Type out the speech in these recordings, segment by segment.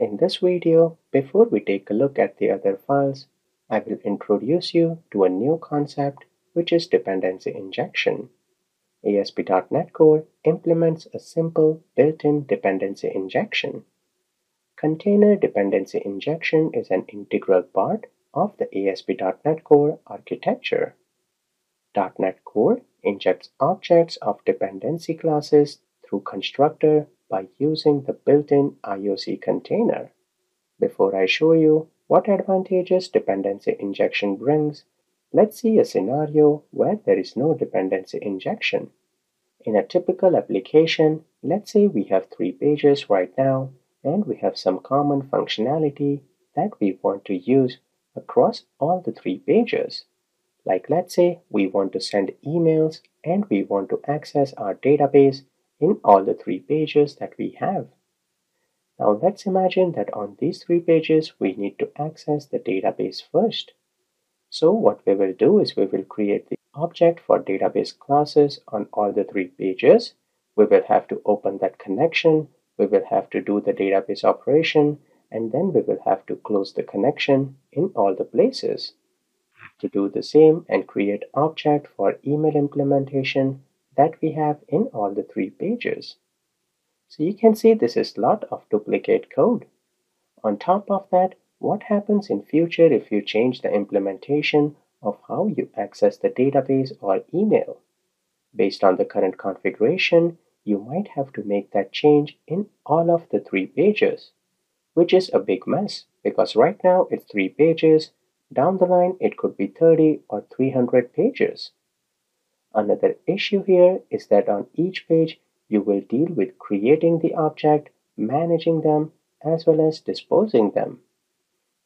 In this video, before we take a look at the other files, I will introduce you to a new concept which is dependency injection. ASP.NET Core implements a simple built-in dependency injection. Container dependency injection is an integral part of the ASP.NET Core architecture. .NET Core injects objects of dependency classes through constructor by using the built-in IOC container. Before I show you what advantages dependency injection brings, let's see a scenario where there is no dependency injection. In a typical application, let's say we have three pages right now, and we have some common functionality that we want to use across all the three pages. Like let's say we want to send emails and we want to access our database in all the three pages that we have. Now let's imagine that on these three pages we need to access the database first. So what we will do is we will create the object for database classes on all the three pages. We will have to open that connection. We will have to do the database operation and then we will have to close the connection in all the places. To do the same and create object for email implementation, that we have in all the three pages. So you can see this is a lot of duplicate code. On top of that, what happens in future if you change the implementation of how you access the database or email? Based on the current configuration, you might have to make that change in all of the three pages, which is a big mess because right now it's three pages. Down the line, it could be 30 or 300 pages. Another issue here is that on each page, you will deal with creating the object, managing them, as well as disposing them.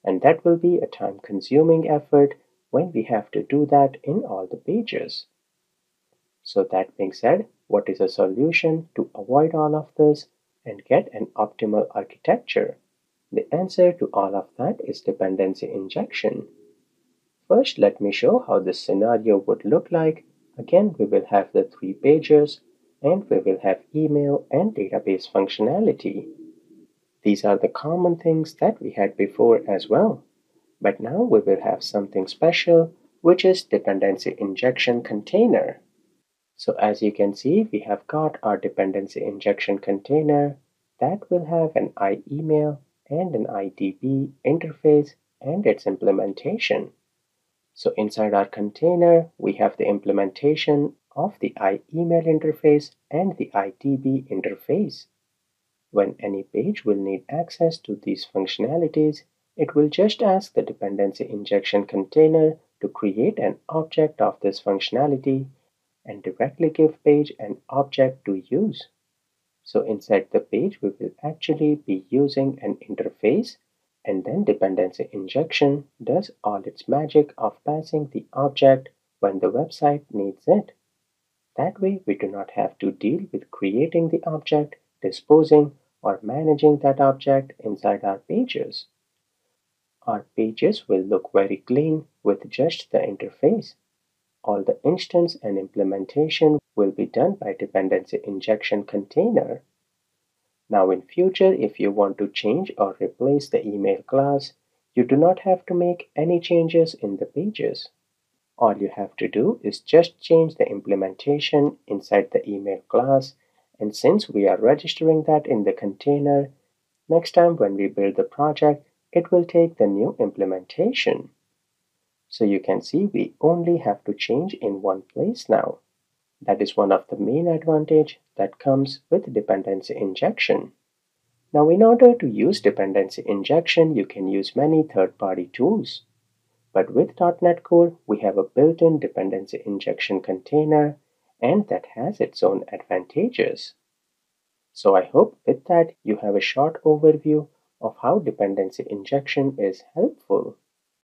And that will be a time consuming effort when we have to do that in all the pages. So that being said, what is a solution to avoid all of this and get an optimal architecture? The answer to all of that is dependency injection. First, let me show how this scenario would look like Again, we will have the three pages and we will have email and database functionality. These are the common things that we had before as well. But now we will have something special, which is dependency injection container. So as you can see, we have got our dependency injection container that will have an iEmail and an IDB interface and its implementation. So inside our container, we have the implementation of the iEmail interface and the IDB interface. When any page will need access to these functionalities, it will just ask the dependency injection container to create an object of this functionality and directly give page an object to use. So inside the page, we will actually be using an interface and then dependency injection does all its magic of passing the object when the website needs it. That way we do not have to deal with creating the object, disposing, or managing that object inside our pages. Our pages will look very clean with just the interface. All the instance and implementation will be done by dependency injection container now in future, if you want to change or replace the email class, you do not have to make any changes in the pages. All you have to do is just change the implementation inside the email class. And since we are registering that in the container, next time when we build the project, it will take the new implementation. So you can see we only have to change in one place now. That is one of the main advantage that comes with dependency injection. Now, in order to use dependency injection, you can use many third-party tools. But with .NET Core, we have a built-in dependency injection container, and that has its own advantages. So I hope with that you have a short overview of how dependency injection is helpful.